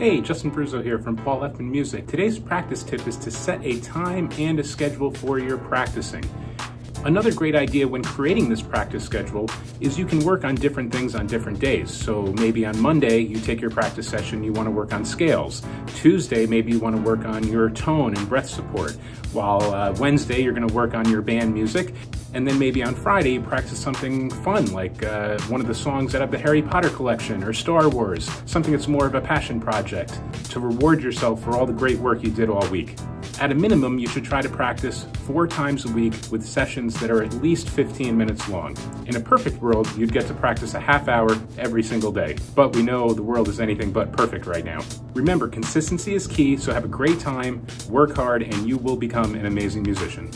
Hey, Justin Bruzzo here from Paul Effman Music. Today's practice tip is to set a time and a schedule for your practicing. Another great idea when creating this practice schedule is you can work on different things on different days. So maybe on Monday, you take your practice session, you want to work on scales. Tuesday, maybe you want to work on your tone and breath support. While uh, Wednesday, you're going to work on your band music. And then maybe on Friday, you practice something fun, like uh, one of the songs out of the Harry Potter collection or Star Wars, something that's more of a passion project to reward yourself for all the great work you did all week. At a minimum, you should try to practice four times a week with sessions that are at least 15 minutes long. In a perfect world, you'd get to practice a half hour every single day. But we know the world is anything but perfect right now. Remember, consistency is key, so have a great time, work hard, and you will become an amazing musician.